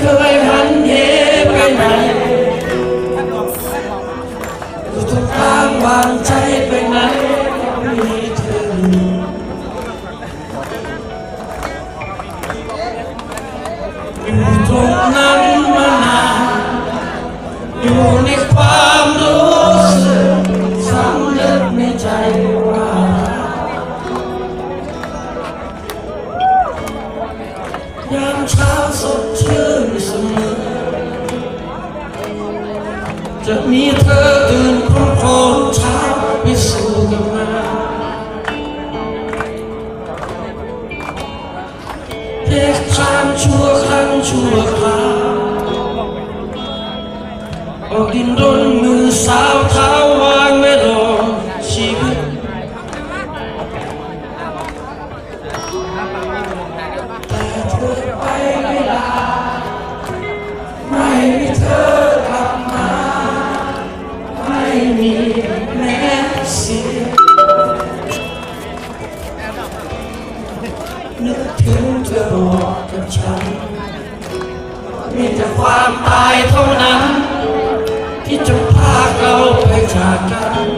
เคยหันเหไปไหนทุกทางวางใจ เด็กข้ามชั่วครั้งชั่วคราวออกดินรนมือสาวเท้าวางไม่รอชีวิตแต่เธอไปไม่ลาไม่มีเธอกลับมาไม่มี ความตายเท่านั้น ที่จะพาเราไปจากกัน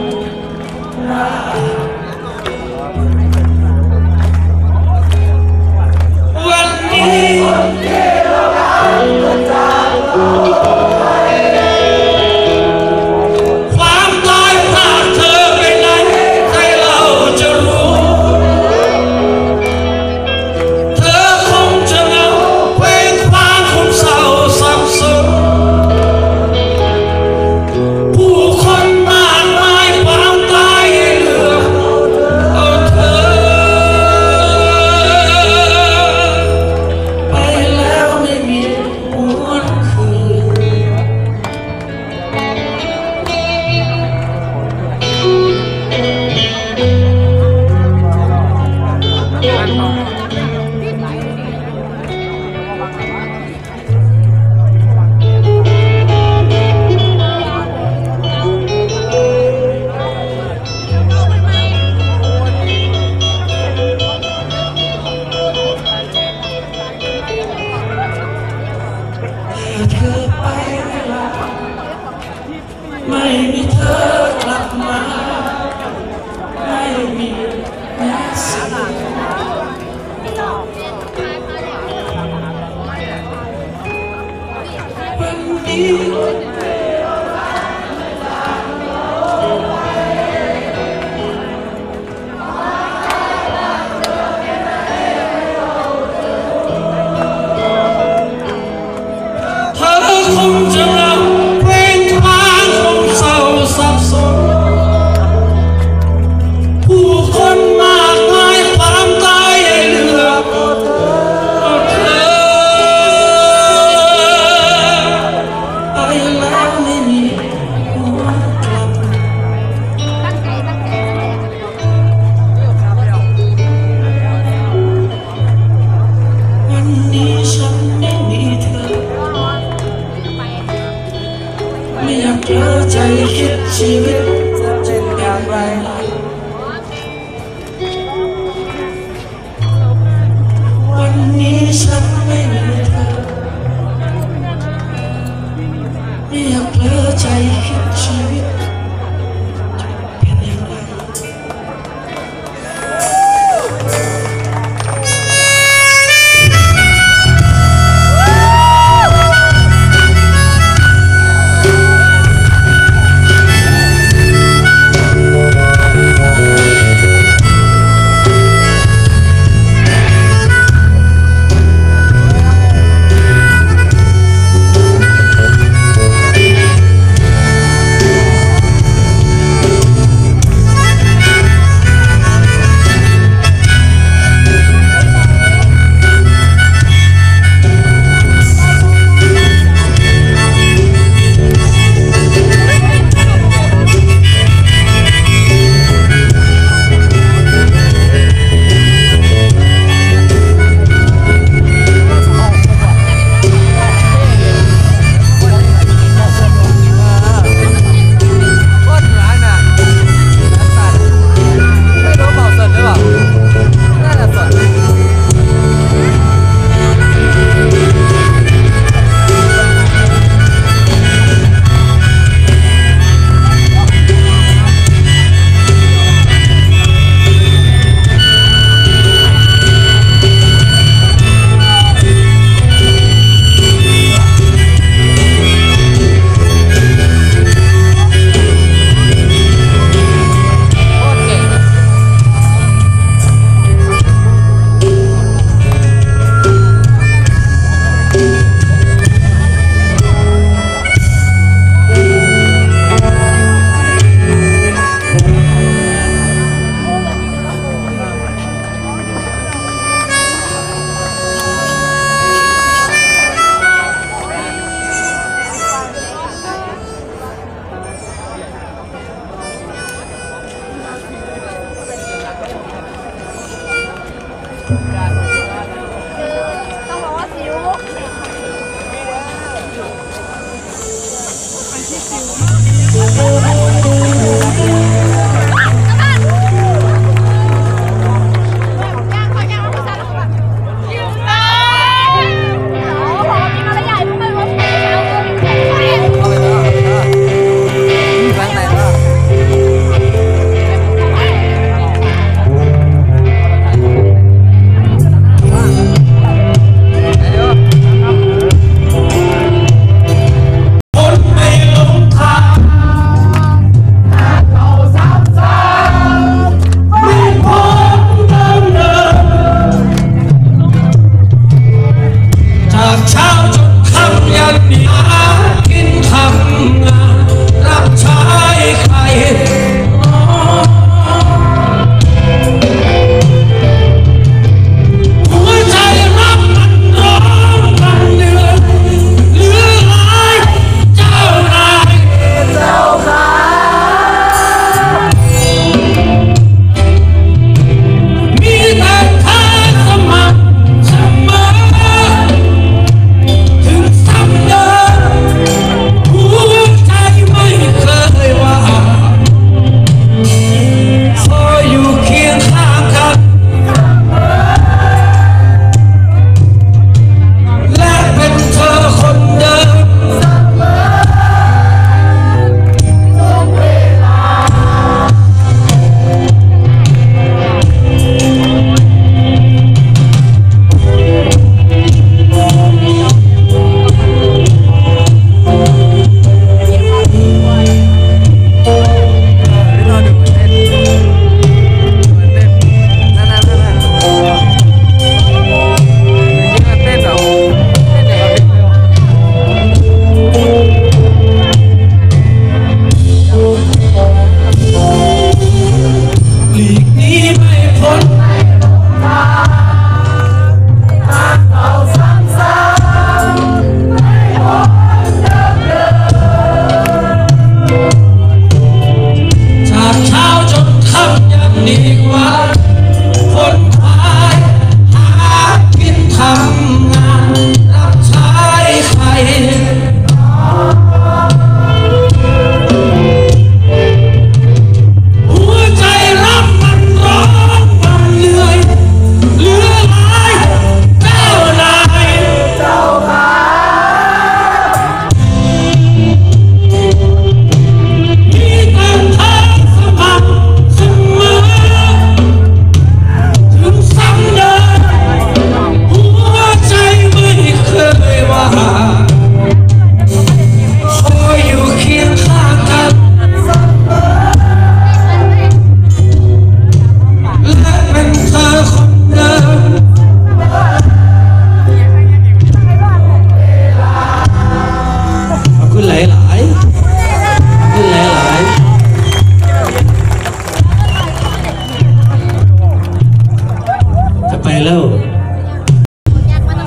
ไปแล้ว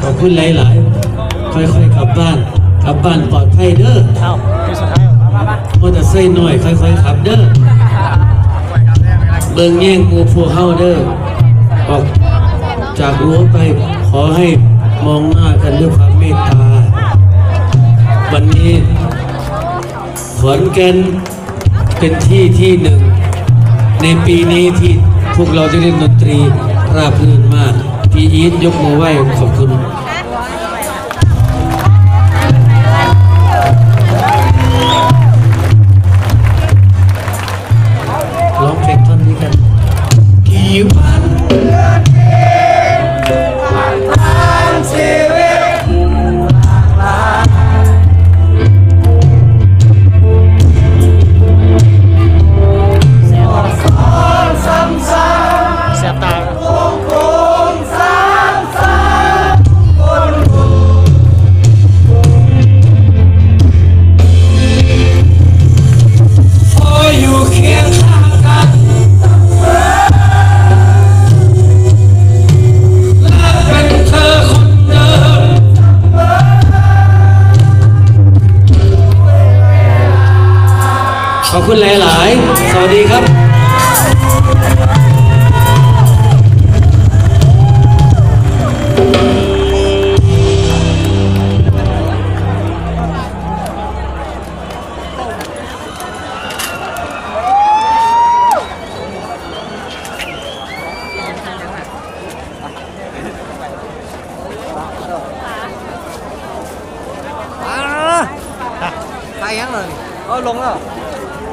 ขอบคุณหลายๆ ค่อยๆกลับบ้าน กลับบ้านปลอดภัยเด้อมอเตอจะไซค์หน่อย ค่อยๆขับเด้อ เบิ่งแย่งกูผัวเฮาเด้อ ออกจากรั้วไปขอให้มองหน้ากันด้วยความเมตตา วันนี้ขอนแก่นเป็นที่ที่หนึ่ง ในปีนี้ที่พวกเราจะเล่นดนตรี ราบรื่นมากพี่อีทยกมือไหว้ขอบคุณร้องเพลงท่อนนี้กันกี่ว